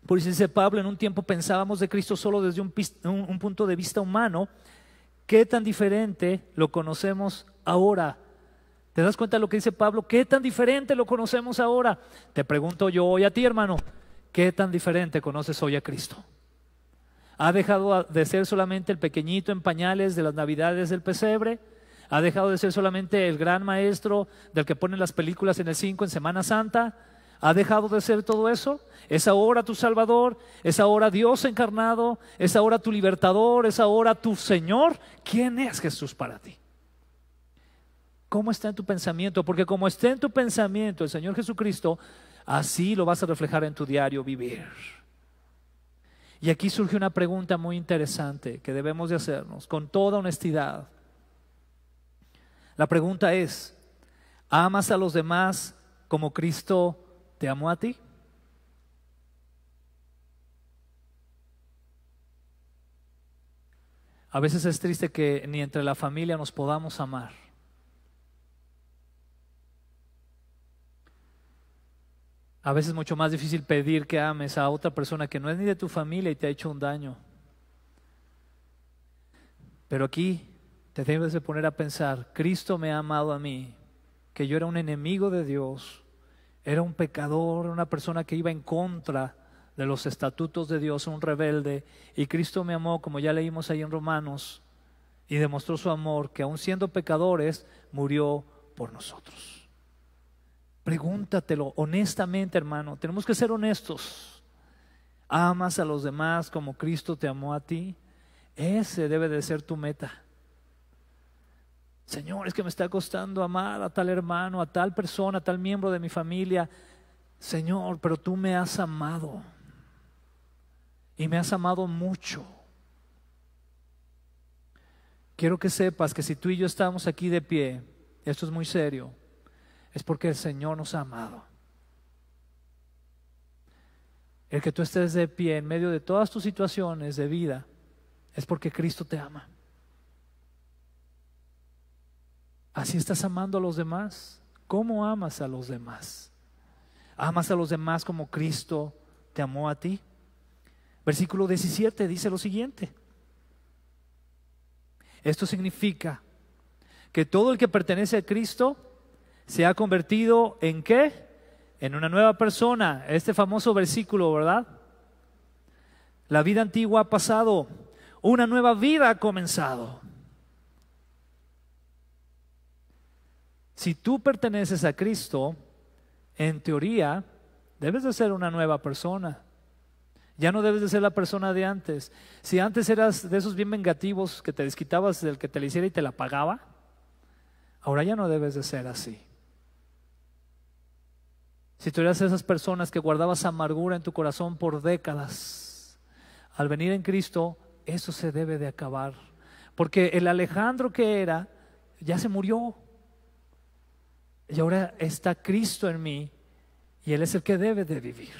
Por eso dice Pablo, en un tiempo pensábamos de Cristo solo desde un, punto de vista humano. ¿Qué tan diferente lo conocemos ahora? ¿Te das cuenta de lo que dice Pablo? ¿Qué tan diferente lo conocemos ahora? Te pregunto yo hoy a ti, hermano, ¿qué tan diferente conoces hoy a Cristo? ¿Ha dejado de ser solamente el pequeñito en pañales de las navidades del pesebre? ¿Ha dejado de ser solamente el gran maestro del que ponen las películas en el 5 en Semana Santa? ¿Ha dejado de ser todo eso? ¿Es ahora tu Salvador? ¿Es ahora Dios encarnado? ¿Es ahora tu libertador? ¿Es ahora tu Señor? ¿Quién es Jesús para ti? ¿Cómo está en tu pensamiento? Porque como está en tu pensamiento el Señor Jesucristo, así lo vas a reflejar en tu diario vivir. Y aquí surge una pregunta muy interesante que debemos de hacernos con toda honestidad. La pregunta es, ¿amas a los demás como Cristo ¿Te amo a ti? A veces es triste que ni entre la familia nos podamos amar. A veces es mucho más difícil pedir que ames a otra persona que no es ni de tu familia y te ha hecho un daño. Pero aquí te debes de poner a pensar, Cristo me ha amado a mí, que yo era un enemigo de Dios, era un pecador, una persona que iba en contra de los estatutos de Dios, un rebelde. Y Cristo me amó, como ya leímos ahí en Romanos, y demostró su amor, que aun siendo pecadores, murió por nosotros. Pregúntatelo honestamente, hermano. Tenemos que ser honestos. ¿Amas a los demás como Cristo te amó a ti? Ese debe de ser tu meta. Señor, es que me está costando amar a tal hermano, a tal persona, a tal miembro de mi familia. Señor, pero tú me has amado. Y me has amado mucho. Quiero que sepas que si tú y yo estamos aquí de pie, esto es muy serio, es porque el Señor nos ha amado. El que tú estés de pie en medio de todas tus situaciones de vida es porque Cristo te ama. Así estás amando a los demás. ¿Cómo amas a los demás? ¿Amas a los demás como Cristo te amó a ti? Versículo 17 dice lo siguiente. Esto significa que todo el que pertenece a Cristo se ha convertido en qué? En una nueva persona. Este famoso versículo, ¿verdad? La vida antigua ha pasado, una nueva vida ha comenzado. Si tú perteneces a Cristo, en teoría, debes de ser una nueva persona. Ya no debes de ser la persona de antes. Si antes eras de esos bien vengativos que te desquitabas del que te la hiciera y te la pagaba, ahora ya no debes de ser así. Si tú eras esas personas que guardabas amargura en tu corazón por décadas, al venir en Cristo, eso se debe de acabar. Porque el Alejandro que era, ya se murió. Y ahora está Cristo en mí y Él es el que debe de vivir.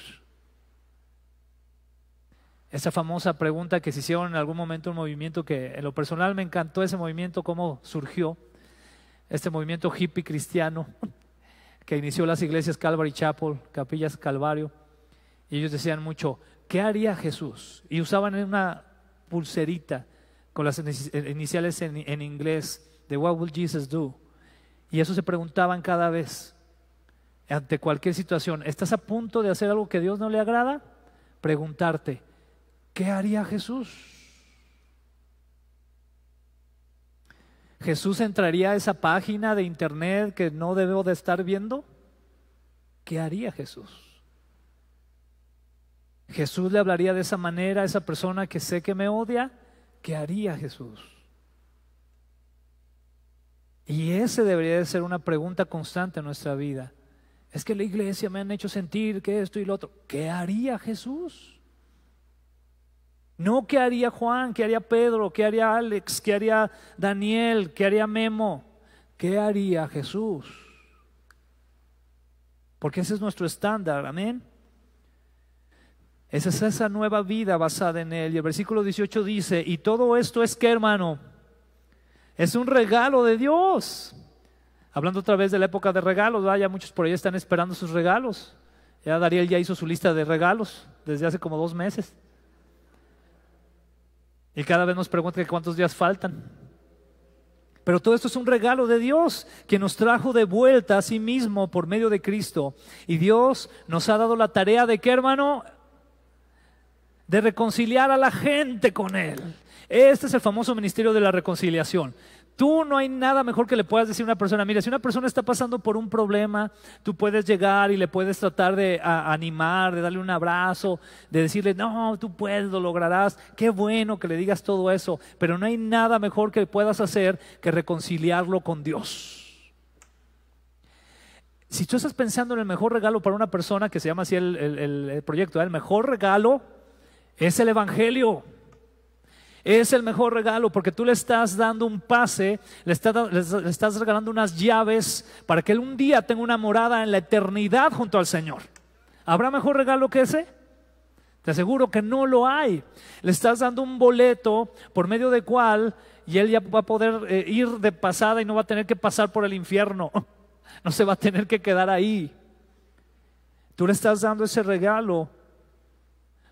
Esa famosa pregunta que se hicieron en algún momento un movimiento que en lo personal me encantó ese movimiento, cómo surgió, este movimiento hippie cristiano que inició las iglesias Calvary Chapel, Capillas Calvario, y ellos decían mucho, ¿qué haría Jesús? Y usaban una pulserita con las iniciales en, en inglés de What will Jesus do? Y eso se preguntaban cada vez, ante cualquier situación. ¿Estás a punto de hacer algo que a Dios no le agrada? Preguntarte, ¿qué haría Jesús? ¿Jesús entraría a esa página de internet que no debo de estar viendo? ¿Qué haría Jesús? ¿Jesús le hablaría de esa manera a esa persona que sé que me odia? ¿Qué haría Jesús? Y ese debería de ser una pregunta constante en nuestra vida. Es que la iglesia me han hecho sentir que esto y lo otro. ¿Qué haría Jesús? No qué haría Juan, qué haría Pedro, qué haría Alex, qué haría Daniel, qué haría Memo, qué haría Jesús. Porque ese es nuestro estándar, amén. Esa es esa nueva vida basada en Él. Y el versículo 18 dice, y todo esto es que, hermano, es un regalo de Dios. Hablando otra vez de la época de regalos, vaya, muchos por ahí están esperando sus regalos. Ya Dariel ya hizo su lista de regalos desde hace como dos meses. Y cada vez nos pregunta cuántos días faltan. Pero todo esto es un regalo de Dios que nos trajo de vuelta a sí mismo por medio de Cristo. Y Dios nos ha dado la tarea de qué, hermano? De reconciliar a la gente con Él. Este es el famoso ministerio de la reconciliación. Tú no hay nada mejor que le puedas decir a una persona, mira, si una persona está pasando por un problema, tú puedes llegar y le puedes tratar de animar, de darle un abrazo, de decirle, no, tú puedes, lo lograrás. Qué bueno que le digas todo eso, pero no hay nada mejor que puedas hacer que reconciliarlo con Dios. Si tú estás pensando en el mejor regalo para una persona, que se llama así el, el proyecto, ¿eh? el mejor regalo es el Evangelio es el mejor regalo porque tú le estás dando un pase, le estás, regalando unas llaves para que él un día tenga una morada en la eternidad junto al Señor. ¿Habrá mejor regalo que ese? Te aseguro que no lo hay. Le estás dando un boleto por medio de cual y él ya va a poder eh, ir de pasada y no va a tener que pasar por el infierno. No se va a tener que quedar ahí. Tú le estás dando ese regalo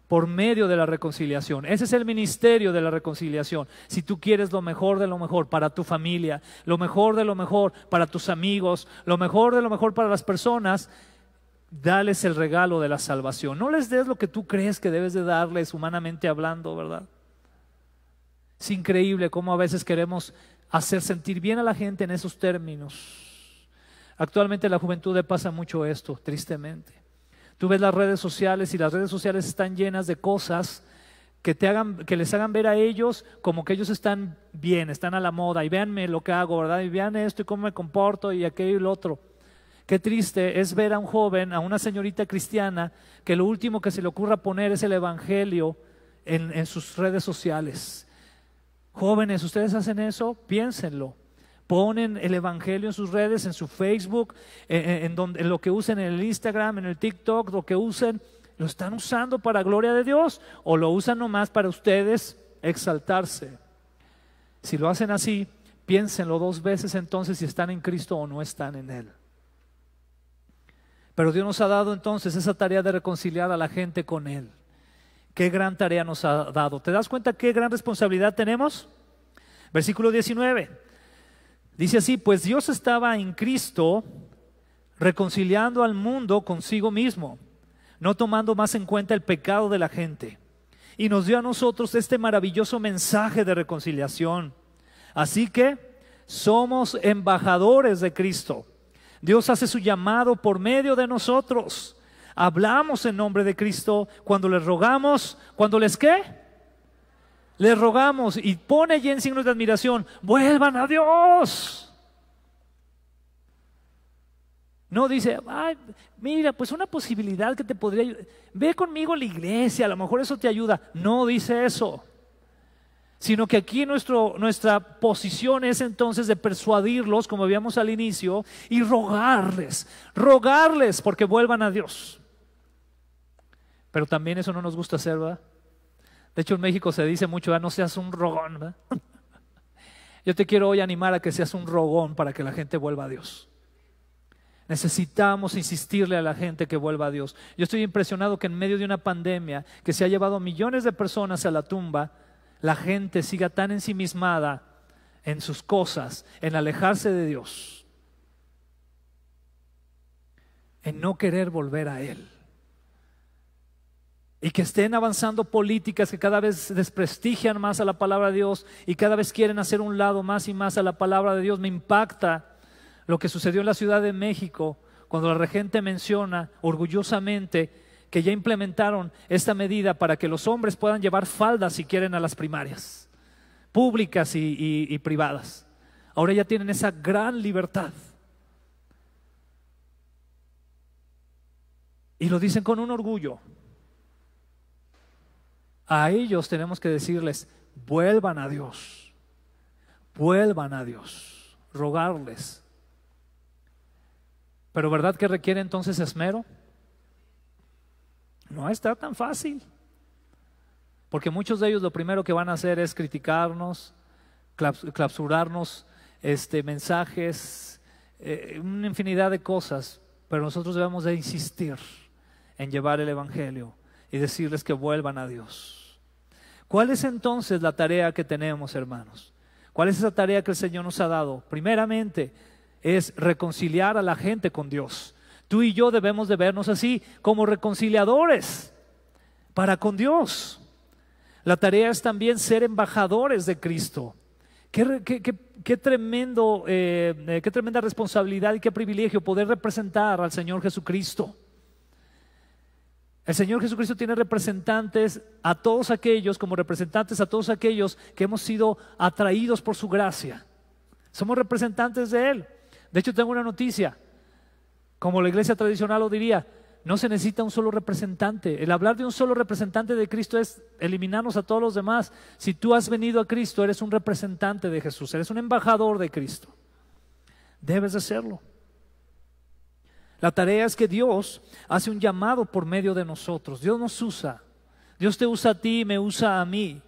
por medio de la reconciliación. Ese es el ministerio de la reconciliación. Si tú quieres lo mejor de lo mejor para tu familia, lo mejor de lo mejor para tus amigos, lo mejor de lo mejor para las personas, dales el regalo de la salvación. No les des lo que tú crees que debes de darles humanamente hablando, ¿verdad? Es increíble cómo a veces queremos hacer sentir bien a la gente en esos términos. Actualmente la juventud le pasa mucho esto, tristemente. Tú ves las redes sociales y las redes sociales están llenas de cosas que, te hagan, que les hagan ver a ellos como que ellos están bien, están a la moda y véanme lo que hago, ¿verdad? Y vean esto y cómo me comporto y aquello y lo otro. Qué triste es ver a un joven, a una señorita cristiana, que lo último que se le ocurra poner es el Evangelio en, en sus redes sociales. Jóvenes, ¿ustedes hacen eso? Piénsenlo. Ponen el Evangelio en sus redes, en su Facebook, en, en donde, lo que usen en el Instagram, en el TikTok, lo que usen ¿Lo están usando para gloria de Dios o lo usan nomás para ustedes exaltarse? Si lo hacen así, piénsenlo dos veces entonces si están en Cristo o no están en Él. Pero Dios nos ha dado entonces esa tarea de reconciliar a la gente con Él. Qué gran tarea nos ha dado. ¿Te das cuenta qué gran responsabilidad tenemos? Versículo 19. Dice así, pues Dios estaba en Cristo reconciliando al mundo consigo mismo no tomando más en cuenta el pecado de la gente. Y nos dio a nosotros este maravilloso mensaje de reconciliación. Así que somos embajadores de Cristo. Dios hace su llamado por medio de nosotros. Hablamos en nombre de Cristo cuando les rogamos, cuando les qué? Les rogamos y pone allí en signos de admiración, vuelvan a Dios. No dice, Ay, mira, pues una posibilidad que te podría ayudar. Ve conmigo la iglesia, a lo mejor eso te ayuda. No dice eso. Sino que aquí nuestro, nuestra posición es entonces de persuadirlos, como habíamos al inicio, y rogarles, rogarles porque vuelvan a Dios. Pero también eso no nos gusta hacer, ¿verdad? De hecho, en México se dice mucho, no seas un rogón. Yo te quiero hoy animar a que seas un rogón para que la gente vuelva a Dios. Necesitamos insistirle a la gente que vuelva a Dios. Yo estoy impresionado que en medio de una pandemia que se ha llevado millones de personas a la tumba, la gente siga tan ensimismada en sus cosas, en alejarse de Dios, en no querer volver a Él. Y que estén avanzando políticas que cada vez desprestigian más a la palabra de Dios y cada vez quieren hacer un lado más y más a la palabra de Dios, me impacta lo que sucedió en la Ciudad de México, cuando la regente menciona orgullosamente que ya implementaron esta medida para que los hombres puedan llevar faldas si quieren a las primarias, públicas y, privadas. Ahora ya tienen esa gran libertad. Y lo dicen con un orgullo. A ellos tenemos que decirles, vuelvan a Dios, vuelvan a Dios, rogarles pero ¿verdad que requiere entonces esmero? No está tan fácil. Porque muchos de ellos lo primero que van a hacer es criticarnos, clausurarnos este, mensajes, eh, una infinidad de cosas. Pero nosotros debemos de insistir en llevar el Evangelio y decirles que vuelvan a Dios. ¿Cuál es entonces la tarea que tenemos, hermanos? ¿Cuál es esa tarea que el Señor nos ha dado? Primeramente, es reconciliar a la gente con Dios. Tú y yo debemos de vernos así, como reconciliadores para con Dios. La tarea es también ser embajadores de Cristo. Qué, tremendo, eh, qué tremenda responsabilidad y qué privilegio poder representar al Señor Jesucristo. El Señor Jesucristo tiene representantes a todos aquellos, como representantes a todos aquellos que hemos sido atraídos por su gracia. Somos representantes de Él. De hecho, tengo una noticia. Como la iglesia tradicional lo diría, no se necesita un solo representante. El hablar de un solo representante de Cristo es eliminarnos a todos los demás. Si tú has venido a Cristo, eres un representante de Jesús, eres un embajador de Cristo. Debes de serlo. La tarea es que Dios hace un llamado por medio de nosotros. Dios nos usa. Dios te usa a ti, me usa a mí.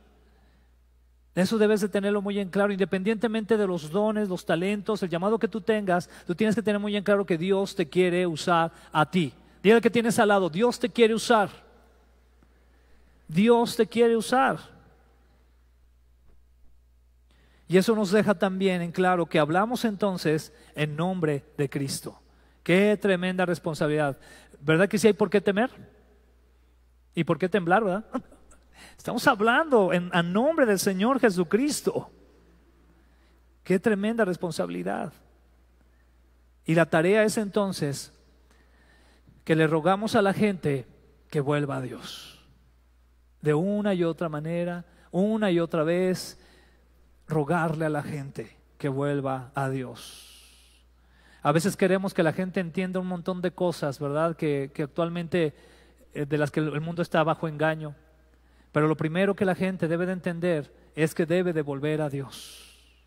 Eso debes de tenerlo muy en claro, independientemente de los dones, los talentos, el llamado que tú tengas, tú tienes que tener muy en claro que Dios te quiere usar a ti. Dile que tienes al lado, Dios te quiere usar. Dios te quiere usar. Y eso nos deja también en claro que hablamos entonces en nombre de Cristo. Qué tremenda responsabilidad. ¿Verdad que sí hay por qué temer? ¿Y por qué temblar, verdad? Estamos hablando en, a nombre del Señor Jesucristo. Qué tremenda responsabilidad. Y la tarea es entonces que le rogamos a la gente que vuelva a Dios. de una y otra manera, una y otra vez, rogarle a la gente que vuelva a Dios. A veces queremos que la gente entienda un montón de cosas, ¿verdad? Que, actualmente eh, de las que el mundo está bajo engaño. Pero lo primero que la gente debe de entender es que debe de volver a Dios.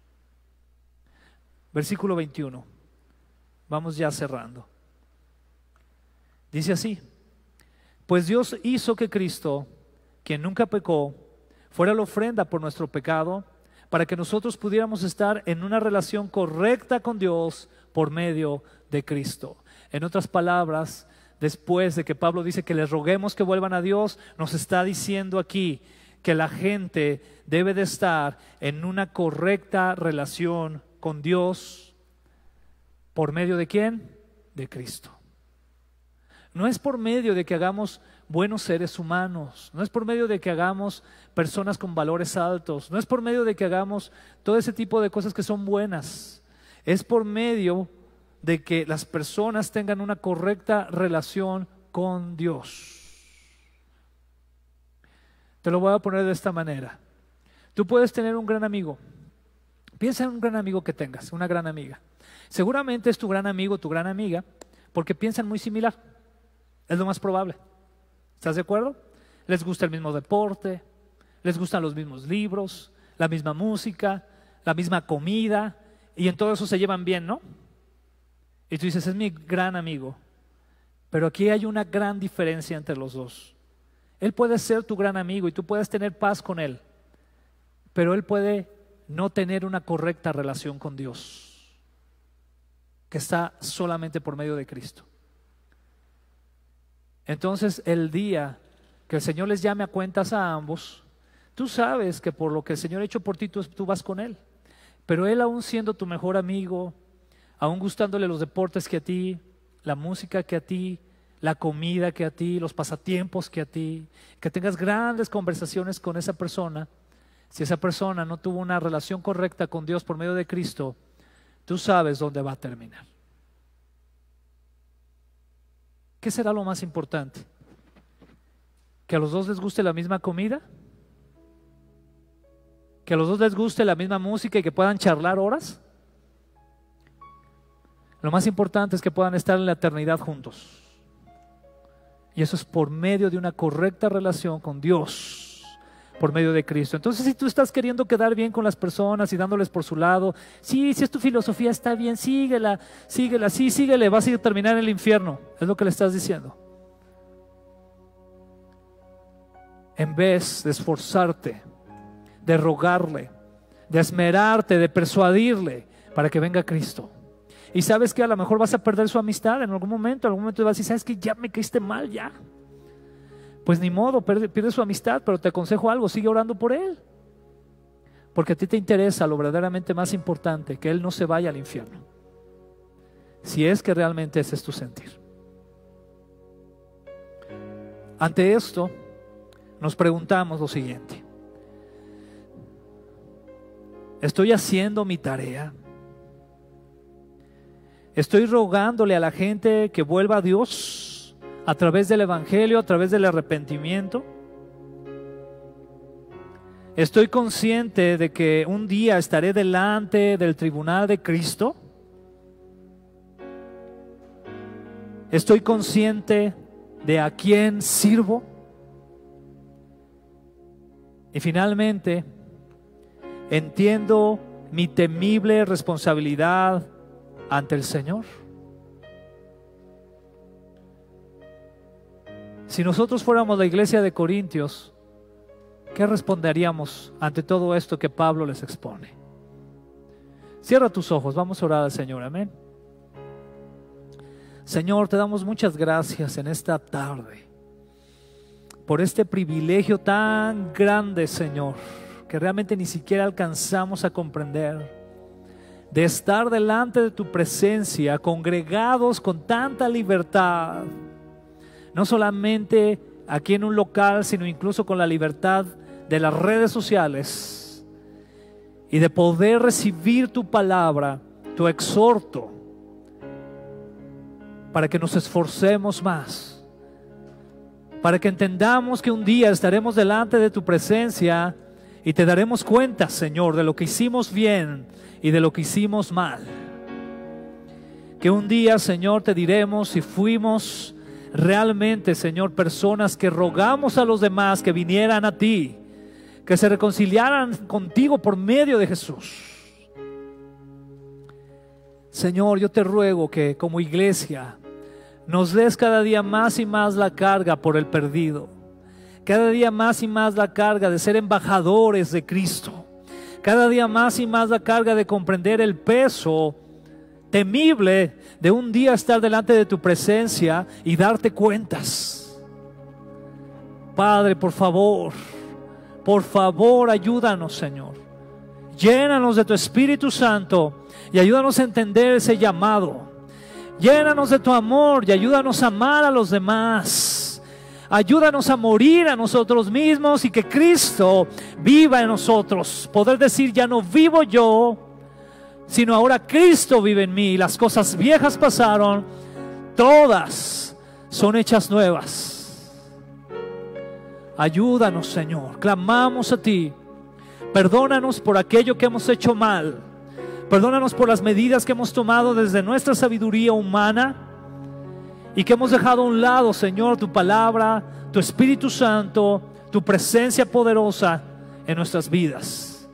Versículo 21. Vamos ya cerrando. Dice así, pues Dios hizo que Cristo, quien nunca pecó, fuera la ofrenda por nuestro pecado, para que nosotros pudiéramos estar en una relación correcta con Dios por medio de Cristo. En otras palabras, después de que Pablo dice que les roguemos que vuelvan a Dios, nos está diciendo aquí que la gente debe de estar en una correcta relación con Dios por medio de quién? De Cristo. No es por medio de que hagamos buenos seres humanos, no es por medio de que hagamos personas con valores altos, no es por medio de que hagamos todo ese tipo de cosas que son buenas, es por medio de que las personas tengan una correcta relación con Dios. Te lo voy a poner de esta manera. Tú puedes tener un gran amigo. Piensa en un gran amigo que tengas, una gran amiga. Seguramente es tu gran amigo, tu gran amiga, porque piensan muy similar. Es lo más probable. ¿Estás de acuerdo? Les gusta el mismo deporte, les gustan los mismos libros, la misma música, la misma comida, y en todo eso se llevan bien, ¿no? Y tú dices, es mi gran amigo. Pero aquí hay una gran diferencia entre los dos. Él puede ser tu gran amigo y tú puedes tener paz con él, pero él puede no tener una correcta relación con Dios, que está solamente por medio de Cristo. Entonces el día que el Señor les llame a cuentas a ambos, tú sabes que por lo que el Señor ha hecho por ti, tú, tú vas con Él. Pero Él aún siendo tu mejor amigo, aún gustándole los deportes que a ti, la música que a ti, la comida que a ti, los pasatiempos que a ti, que tengas grandes conversaciones con esa persona, si esa persona no tuvo una relación correcta con Dios por medio de Cristo, tú sabes dónde va a terminar. ¿Qué será lo más importante? ¿Que a los dos les guste la misma comida? ¿Que a los dos les guste la misma música y que puedan charlar horas? Lo más importante es que puedan estar en la eternidad juntos. Y eso es por medio de una correcta relación con Dios, por medio de Cristo. Entonces, si tú estás queriendo quedar bien con las personas y dándoles por su lado, sí, si es tu filosofía, está bien, síguela, síguela, sí, síguele, vas a terminar en el infierno. Es lo que le estás diciendo. En vez de esforzarte, de rogarle, de esmerarte, de persuadirle para que venga Cristo y sabes que a lo mejor vas a perder su amistad en algún momento, en algún momento vas a decir, sabes que ya me caíste mal, ya. Pues ni modo, pierde, su amistad, pero te aconsejo algo, sigue orando por él. Porque a ti te interesa lo verdaderamente más importante, que él no se vaya al infierno. Si es que realmente ese es tu sentir. Ante esto, nos preguntamos lo siguiente. ¿Estoy haciendo mi tarea? Estoy rogándole a la gente que vuelva a Dios a través del Evangelio, a través del arrepentimiento. Estoy consciente de que un día estaré delante del tribunal de Cristo. Estoy consciente de a quién sirvo. Y finalmente, entiendo mi temible responsabilidad ante el Señor. Si nosotros fuéramos la iglesia de Corintios, ¿qué responderíamos ante todo esto que Pablo les expone? Cierra tus ojos, vamos a orar al Señor, amén. Señor, te damos muchas gracias en esta tarde por este privilegio tan grande, Señor, que realmente ni siquiera alcanzamos a comprender de estar delante de tu presencia, congregados con tanta libertad, no solamente aquí en un local, sino incluso con la libertad de las redes sociales y de poder recibir tu palabra, tu exhorto, para que nos esforcemos más para que entendamos que un día estaremos delante de tu presencia y te daremos cuenta, Señor, de lo que hicimos bien y de lo que hicimos mal. Que un día, Señor, te diremos si fuimos realmente, Señor, personas que rogamos a los demás que vinieran a ti, que se reconciliaran contigo por medio de Jesús. Señor, yo te ruego que como iglesia nos des cada día más y más la carga por el perdido, cada día más y más la carga de ser embajadores de Cristo, cada día más y más la carga de comprender el peso temible de un día estar delante de tu presencia y darte cuentas. Padre, por favor, por favor, ayúdanos, Señor. Llénanos de tu Espíritu Santo y ayúdanos a entender ese llamado. Llénanos de tu amor y ayúdanos a amar a los demás. Ayúdanos a morir a nosotros mismos y que Cristo viva en nosotros. Poder decir, ya no vivo yo, sino ahora Cristo vive en mí. Las cosas viejas pasaron, todas son hechas nuevas. Ayúdanos, Señor. Clamamos a ti. Perdónanos por aquello que hemos hecho mal. Perdónanos por las medidas que hemos tomado desde nuestra sabiduría humana y que hemos dejado a un lado, Señor, tu palabra, tu Espíritu Santo, tu presencia poderosa en nuestras vidas.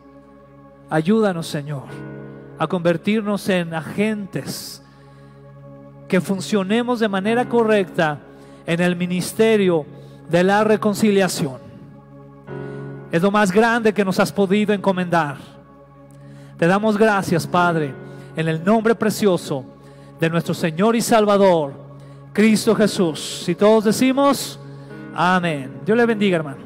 Ayúdanos, Señor a convertirnos en agentes que funcionemos de manera correcta en el ministerio de la reconciliación. Es lo más grande que nos has podido encomendar. Te damos gracias, Padre, en el nombre precioso de nuestro Señor y Salvador, Cristo Jesús. Si todos decimos, amén. Dios le bendiga, hermano.